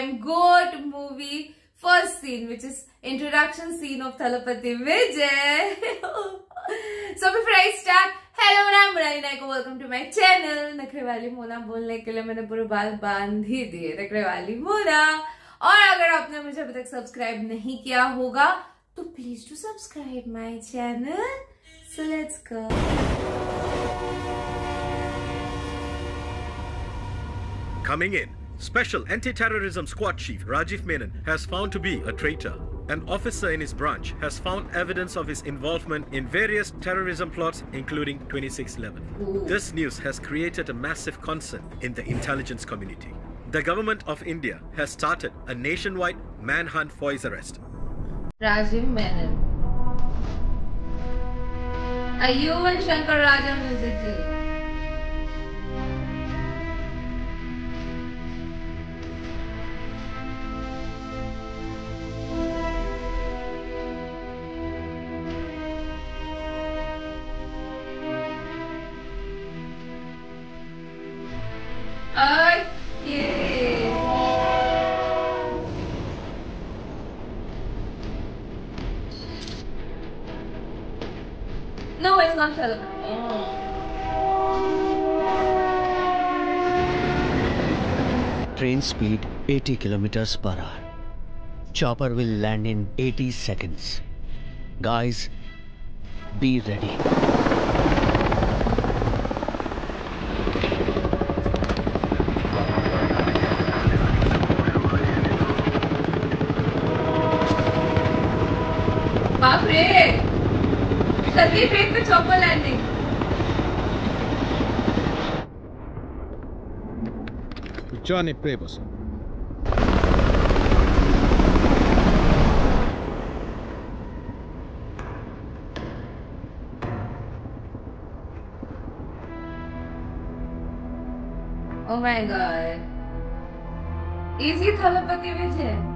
the greatest of all time GOAT movie first scene, which is introduction scene of Thalapati Vijay. so before I start, hello मैं Murari Nayak welcome to my channel नखरे वाली मोना बोलने के लिए मैंने पूरे बाल बाँध ही दिए नखरे वाली मोना और अगर आपने मुझे अभी तक सब्सक्राइब नहीं किया होगा तो please to subscribe my channel so let's go Coming in, Special Anti-Terrorism Squad Chief Rajiv Menon has found to be a traitor. An officer in his branch has found evidence of his involvement in various terrorism plots, including 2611. This news has created a massive concern in the intelligence community. The government of India has started a nationwide manhunt for his arrest. Rajiv Menon. A human Shankar Raja musically. Train speed 80 kilometers per hour. Chopper will land in 80 seconds. Guys, be ready. बाप रे सती train पे chopper landing Johnny Prebus. Oh my god. Easy Thalapathy Vijay Mm.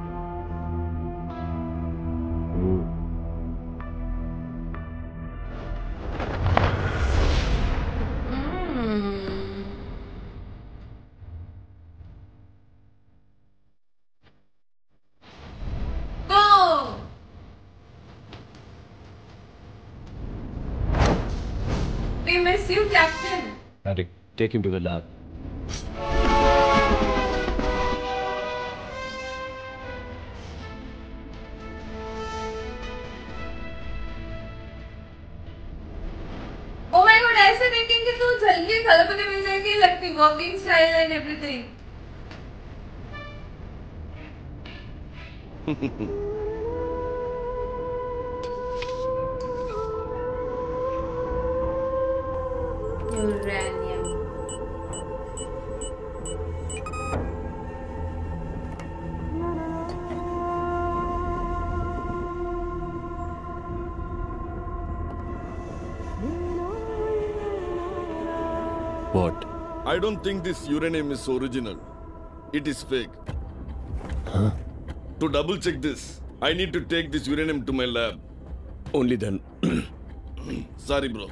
We miss you, Captain. Medic, take him to the lab. Oh my god, ऐसे देखेंगे तो जल्दी थलपति विजय की लगती walking style and everything I don't think this uranium is original. It is fake. To double check this, I need to take this uranium to my lab. Only then. Sorry, bro.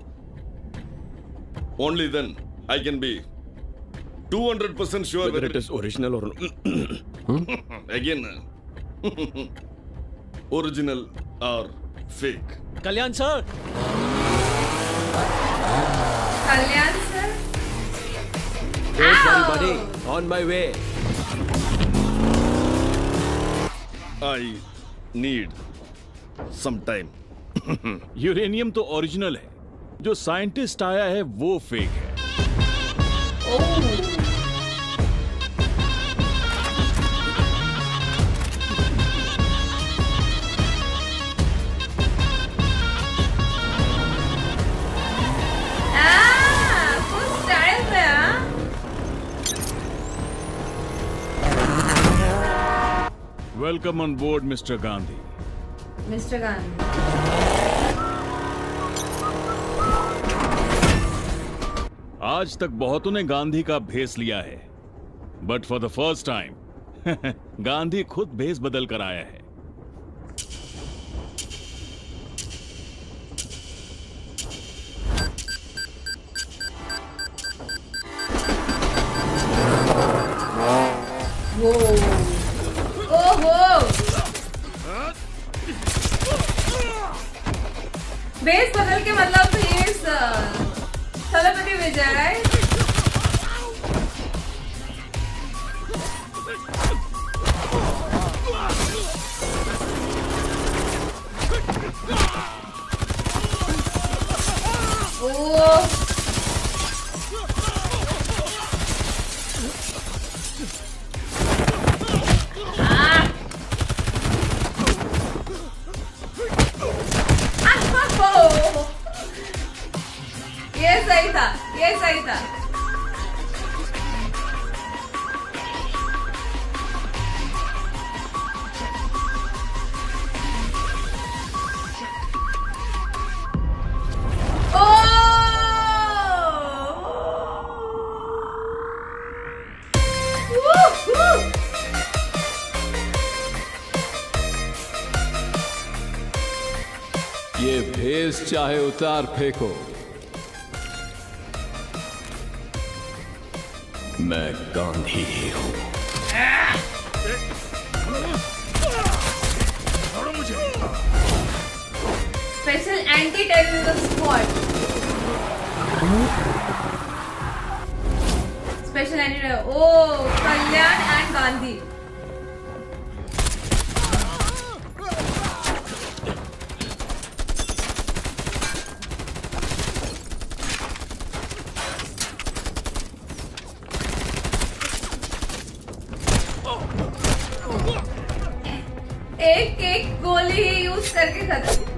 Only then I can be 200% sure Whether it is original or not. again uh, original or fake. Kalyan sir! Buddy. On my way. I need some time. Uranium तो original है जो scientist आया है वो fake है Ah, welcome on board, Mr. Gandhi. Mr. Gandhi. आज तक बहुतों ने गांधी का भेस लिया है but for the first time Gandhi खुद भेस बदल कर आया है के मतलब uh, थलपति विजय सही था! ये भेस चाहे उतार फेंको मैं गांधी ही हूँ Special anti-terrorism squad. Special anti Oh, Kalyan and Gandhi. एक यूज़ करके खत्म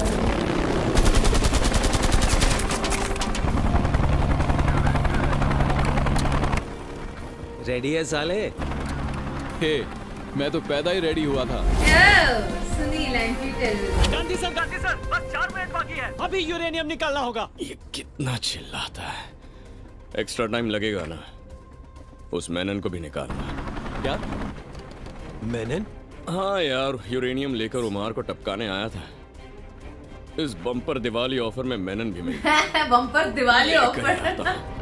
रेडी है साले? हे मैं तो पैदा ही रेडी हुआ था। सुनील गांधी सर गांधी सर बस चार मिनट बाकी है। अभी यूरेनियम निकालना होगा। ये कितना चिल्लाता है। एक्स्ट्रा टाइम लगेगा ना। उस मैनन को भी निकालना। क्या? मैनन हाँ यार यूरेनियम लेकर उमार को टपकाने आया था। इस बम्पर दिवाली ऑफ़र में मैनन भी मिल। Bumper Diwali offer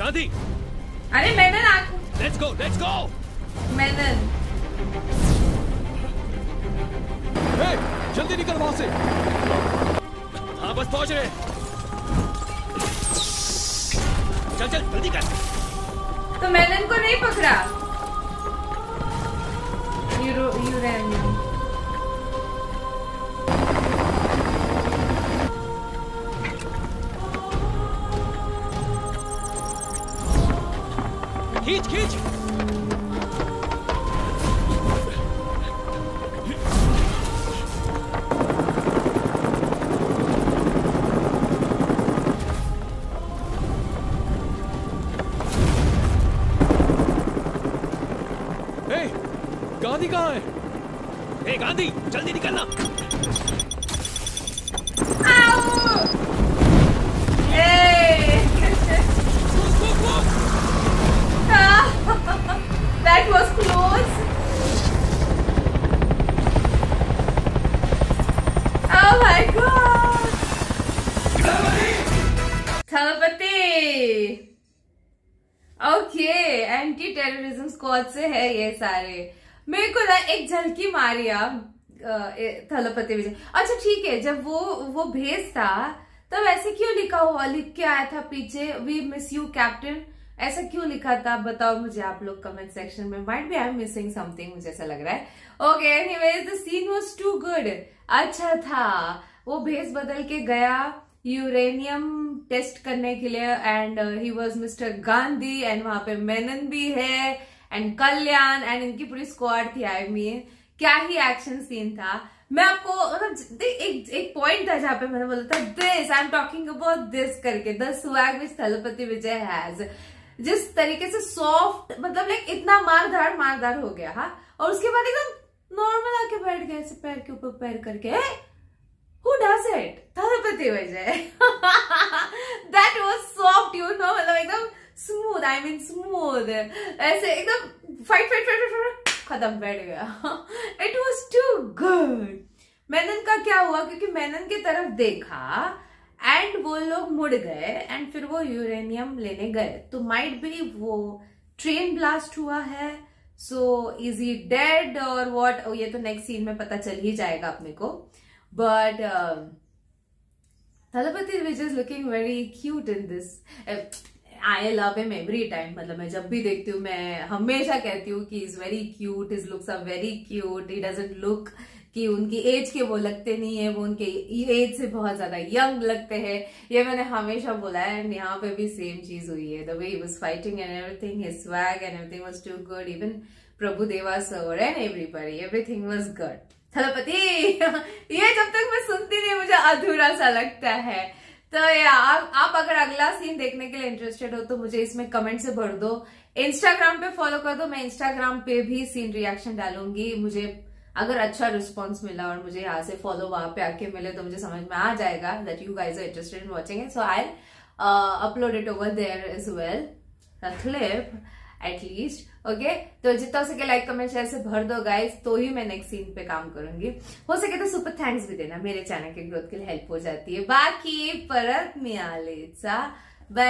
Gandhi. अरे मैंने लेट्स गो लेट्स गो मैंने हे जल्दी निकल वहाँ से। हाँ बस पहुँच रहे। चल चल जल्दी कर। तो मैंने इनको नहीं पकड़ा। यूरो यूरेनियम खींच खींच गांधी कहाँ है? ए गांधी जल्दी निकलना that was close. Oh my god! Thalapathy okay anti terrorism squad से है ये सारे। मेरे को ना एक झलकी मारिया थलपति विजय। अच्छा ठीक है, जब वो वो भेज था, तब ऐसे क्यों लिखा हुआ? लिख के आया था पीछे वी मिस यू कैप्टन ऐसा क्यों लिखा था? बताओ मुझे आप लोग कमेंट सेक्शन में। Might be I am missing something मुझे ऐसा लग रहा है। Okay anyways the scene was too good अच्छा था। वो भेस बदल के गया यूरेनियम टेस्ट करने के लिए and he was mister Gandhi and वहाँ पे मेनन भी है एंड कल्याण एंड इनकी पूरी स्क्वाड थी आई मीन mean, क्या ही एक्शन सीन था। मैं आपको मतलब एक एक पॉइंट था जहाँ पे मैंने बोला था this I am talking about this करके। The swag which Thalapathy Vijay has जिस तरीके से सॉफ्ट मतलब लाइक इतना मारधाड़ मारधाड़ हो गया, हा? और उसके बाद एकदम नॉर्मल आके बैठ गया, ऐसे पैर के ऊपर पैर करके who does it Thalapathy Vijay that was soft you know मतलब एकदम स्मूथ आई मीन स्मूथ ऐसे एकदम फाइट फाइट फाइट फाइट खत्म, बैठ गया। It was too good Menon का क्या हुआ? क्योंकि मैनन की तरफ़ देखा एंड वो लोग मुड़ गए एंड फिर वो यूरेनियम लेने गए। तो माइट बी वो ट्रेन ब्लास्ट हुआ है सो इज़ ही डेड और वॉट ये तो नेक्स्ट सीन में पता चल ही जाएगा अपने को। But Thalapathy which is looking very cute in this I love him every time मतलब मैं जब भी देखती हूँ, मैं हमेशा कहती हूँ कि is very cute is looks are very cute he doesn't look कि उनकी एज के वो लगते नहीं है वो उनके एज से बहुत ज़्यादा यंग लगते हैं। ये मैंने हमेशा बोला है एंड यहाँ पे भी सेम चीज़ हुई है। The way was fighting and everything swag and everything was too good even Prabhu Deva sir and everybody everything was good Thalapathy ये जब तक मैं सुनती नहीं मुझे अधूरा सा लगता है। तो आप, आप अगर अगला सीन देखने के लिए इंटरेस्टेड हो तो मुझे इसमें कमेंट से भर दो। इंस्टाग्राम पे फॉलो कर दो। मैं इंस्टाग्राम पे भी सीन रिएक्शन डालूँगी। मुझे अगर अच्छा रिस्पॉन्स मिला और मुझे यहाँ से फॉलो वहाँ पे आके मिले तो मुझे समझ में आ जाएगा that you guys are interested in watching so I upload it over there as well clip at least okay तो जितना सके लाइक कमेंट शेयर से भर दो गाइज़ तो ही मैं नेक्स्ट सीन पे काम करूँगी. हो सके तो सुपर थैंक्स भी देना. मेरे चैनल के ग्रोथ के लिए हेल्प हो जाती है. बाकी परत मियालेचा. बाय